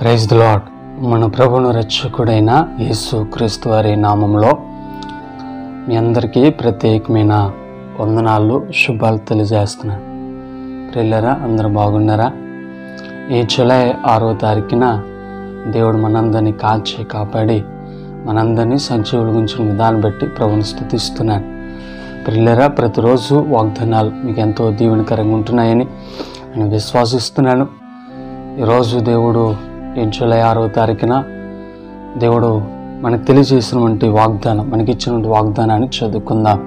Praise the lord మన ప్రభును రక్షకుడైన యేసు క్రీస్తు వారి నామంలో మీ అందరికీ ప్రత్యేకమైన వందనాలు శుభాలు తెలియజేస్తున్నాను ప్రిల్లరా అందరూ బాగున్నారా? ఈ జూలై ఆరో తారీఖున దేవుడు మనందరినీ కాల్చి కాపాడి మనందరినీ సజీవుల గురించి విధానం బట్టి ప్రభుని స్థుతిస్తున్నాను ప్రిల్లరా ప్రతిరోజు వాగ్దానాలు మీకు ఎంతో దీవెనకరంగా ఉంటున్నాయని నేను విశ్వాసిస్తున్నాను. ఈరోజు దేవుడు ఈ జూలై ఆరో తారీఖున దేవుడు మనకు తెలియజేసినటువంటి వాగ్దానం మనకి ఇచ్చినటువంటి వాగ్దానాన్ని చదువుకుందాం.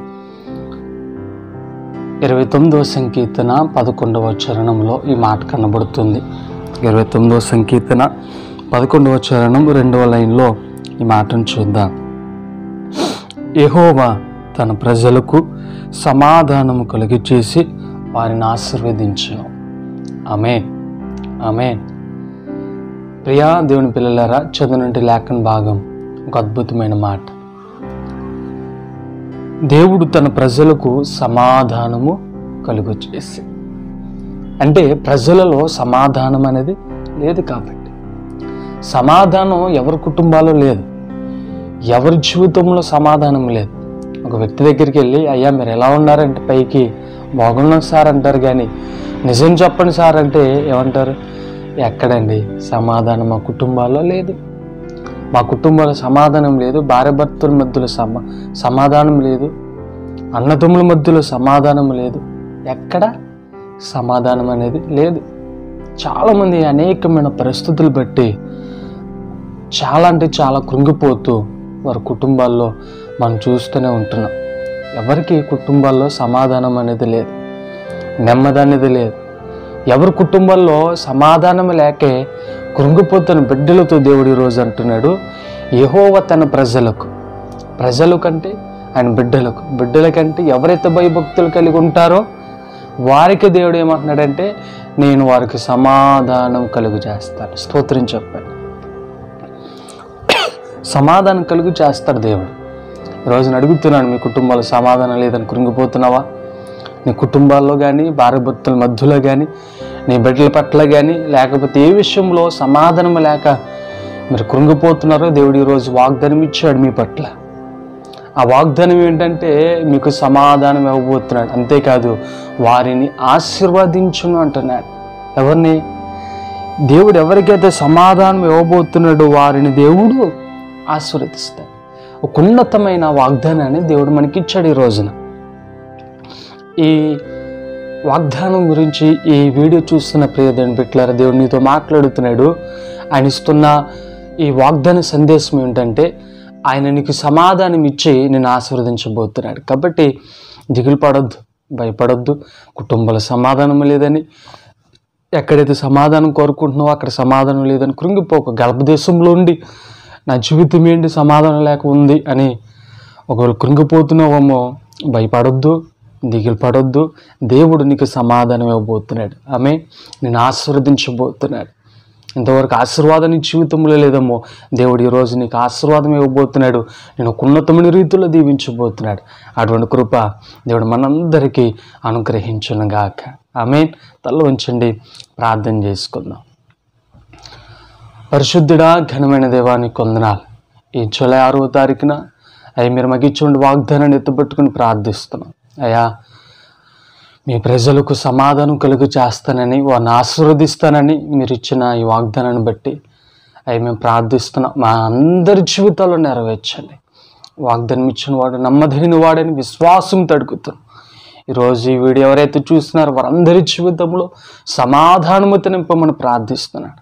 ఇరవై తొమ్మిదవ సంకీర్తన పదకొండవ చరణంలో ఈ మాట కనబడుతుంది. ఇరవై తొమ్మిదవ సంకీర్తన పదకొండవ చరణం రెండవ లైన్లో ఈ మాటను చూద్దాం. ఎహోవా తన ప్రజలకు సమాధానము కలిగి చేసి వారిని ఆశీర్వదించను. ఆమె ఆమె ప్రియా దేవుని పిల్లలారా చదువునంటి లేఖన భాగం. ఒక అద్భుతమైన మాట. దేవుడు తన ప్రజలకు సమాధానము కలుగు చేసి అంటే ప్రజలలో సమాధానం అనేది లేదు కాబట్టి. సమాధానం ఎవరి కుటుంబాల్లో లేదు. ఎవరి జీవితంలో సమాధానం లేదు. ఒక వ్యక్తి దగ్గరికి వెళ్ళి అయ్యా మీరు ఎలా ఉన్నారంటే పైకి బాగున్నాం సార్ అంటారు కానీ నిజం చెప్పండి సార్ అంటే ఏమంటారు? ఎక్కడండి? సమాధానం మా కుటుంబాల్లో లేదు. మా కుటుంబంలో సమాధానం లేదు. భార్య భర్తల మధ్యలో సమా సమాధానం లేదు. అన్నదమ్ముల మధ్యలో సమాధానం లేదు. ఎక్కడ? సమాధానం అనేది లేదు. చాలామంది అనేకమైన పరిస్థితులు బట్టి చాలా అంటే చాలా కృంగిపోతూ వారి కుటుంబాల్లో మనం చూస్తూనే ఉంటున్నాం. ఎవరికి కుటుంబాల్లో సమాధానం అనేది లేదు. నెమ్మది అనేది లేదు. ఎవరి కుటుంబంలో సమాధానం లేకే కృంగిపోతున్న బిడ్డలతో దేవుడు ఈరోజు అంటున్నాడు యహోవ తన ప్రజలకు. ప్రజలు కంటే ఆయన బిడ్డలకు. బిడ్డలకంటే ఎవరైతే భయభక్తులు కలిగి ఉంటారో వారికి దేవుడు ఏమంటున్నాడంటే నేను వారికి సమాధానం కలుగు చేస్తాను. స్తోత్రం చెప్పాను సమాధానం కలుగు చేస్తాడు దేవుడు. ఈరోజు అడుగుతున్నాను మీ కుటుంబాలు సమాధానం లేదని కృంగిపోతున్నావా? నీ కుటుంబాల్లో కానీ భార్యభర్తల మధ్యలో కానీ నీ బిడ్డల పట్ల కానీ లేకపోతే ఏ విషయంలో సమాధానం లేక మీరు కృంగిపోతున్నారో దేవుడు ఈరోజు వాగ్దానం ఇచ్చాడు మీ పట్ల. ఆ వాగ్దానం ఏంటంటే మీకు సమాధానం ఇవ్వబోతున్నాడు. అంతేకాదు వారిని ఆశీర్వదించును అంటున్నాడు. ఎవరిని? దేవుడు ఎవరికైతే సమాధానం ఇవ్వబోతున్నాడో వారిని దేవుడు ఆశీర్వదిస్తాడు. ఒక ఉన్నతమైన వాగ్దానాన్ని దేవుడు మనకి ఇచ్చాడు ఈ రోజున. ఈ వాగ్దానం గురించి ఈ వీడియో చూస్తున్న ప్రియదని బిట్లారా దేవుడు నీతో మాట్లాడుతున్నాడు. ఆయన ఇస్తున్న ఈ వాగ్దాన సందేశం ఏంటంటే ఆయన నీకు సమాధానం ఇచ్చి నేను ఆశీర్వదించబోతున్నాడు. కాబట్టి దిగులు పడొద్దు భయపడొద్దు. కుటుంబాల సమాధానం లేదని ఎక్కడైతే సమాధానం కోరుకుంటున్నావో అక్కడ సమాధానం లేదని కృంగిపోక. గర్భదేశంలో ఉండి నా జీవితం ఏంటి? సమాధానం లేక ఉంది అని ఒకవేళ కృంగిపోతున్నావేమో భయపడొద్దు. దిగులు పడొద్దు దేవుడు నీకు సమాధానం ఇవ్వబోతున్నాడు. ఆమె నేను ఆశీర్వదించబోతున్నాడు. ఇంతవరకు ఆశీర్వాదం నీ జీవితంలో లేదమ్మో దేవుడు ఈరోజు నీకు ఆశీర్వాదం ఇవ్వబోతున్నాడు. నేను ఒక ఉన్నతమైన రీతిలో దీవించబోతున్నాడు. అటువంటి కృప దేవుడు మనందరికీ అనుగ్రహించను గాక. ఆమె తల ఉంచండి ప్రార్థన చేసుకుందాం. పరిశుద్ధుడా ఘనమైన దేవానికి కొందనాలు ఈ జూలై ఆరవ తారీఖున అవి మీరు మగిచ్చుండి వాగ్దానాన్ని ఎత్తుపెట్టుకుని ప్రార్థిస్తున్నాం. అయ్యా మీ ప్రజలకు సమాధానం కలుగు చేస్తానని వారిని ఆశీర్వదిస్తానని మీరు ఇచ్చిన ఈ వాగ్దానాన్ని బట్టి అవి మేము ప్రార్థిస్తున్నాం మా అందరి జీవితాల్లో నెరవేర్చండి. వాగ్దానం ఇచ్చిన వాడు నమ్మదగిన వాడని విశ్వాసం తడుకుతున్నాం ఈరోజు ఈ వీడియో ఎవరైతే చూస్తున్నారో వారందరి జీవితంలో సమాధానముతో నింపమని ప్రార్థిస్తున్నాను.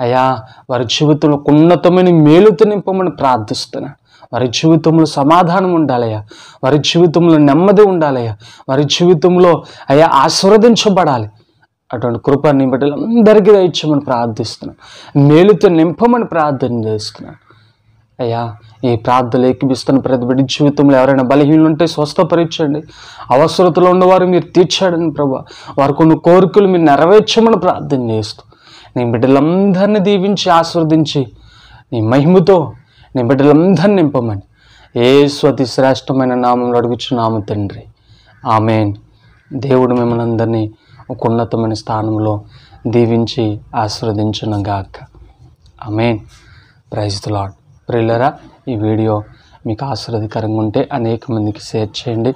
అయ్యా వారి జీవితంలో ఉన్నతమైన మేలుతో నింపమని ప్రార్థిస్తున్నాను. వారి జీవితంలో సమాధానం ఉండాలయ్యా. వారి జీవితంలో నెమ్మది ఉండాలయ్యా. వారి జీవితంలో అయ్యా ఆశీర్వదించబడాలి. అటువంటి కృప బిడ్డలందరికీ దయచేయమని ప్రార్థిస్తున్నాను. మేలుతో నింపమని ప్రార్థన చేస్తున్నాను. అయ్యా ఈ ప్రార్థనలు ఏకిపిస్తున్న ప్రతి బిడ్డ జీవితంలో ఎవరైనా బలహీనలు ఉంటే స్వస్థపరించండి. అవసరతలో ఉన్నవారు మీరు తీర్చాడని ప్రభా వారు కొన్ని కోరికలు మీరు నెరవేర్చమని ప్రార్థన చేస్తూ నీ బిడ్డలందరినీ దీవించి ఆస్వాదించి నీ మహిమతో నీ బిడ్డలందరినీ నింపమని. ఏ స్వతి శ్రేష్టమైన నామంలో అడుగుచున్నాము తండ్రి. ఆమెన్. దేవుడు మిమ్మల్ని అందరినీ ఒక ఉన్నతమైన స్థానంలో దీవించి ఆస్వాదించును గాక అమేన్ ప్రైజ్ లాడ్ ప్రిల్లరా ఈ వీడియో మీకు ఆశీర్వదకరంగా ఉంటే అనేక మందికి షేర్ చేయండి.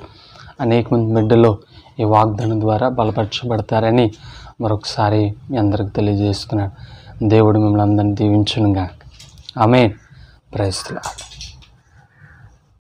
అనేక మంది బిడ్డలు ఈ వాగ్దానం ద్వారా బలపరచబడతారని మరొకసారి మీ అందరికి తెలియజేస్తున్నాను. దేవుడు మిమ్మల్ని అందరినీ దీవించునుగా ఆమెన్. Praise the lord